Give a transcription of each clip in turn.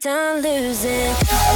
Don't lose it.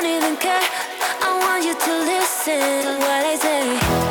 don't even care. I want you to listen to what I say.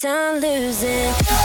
Time losing.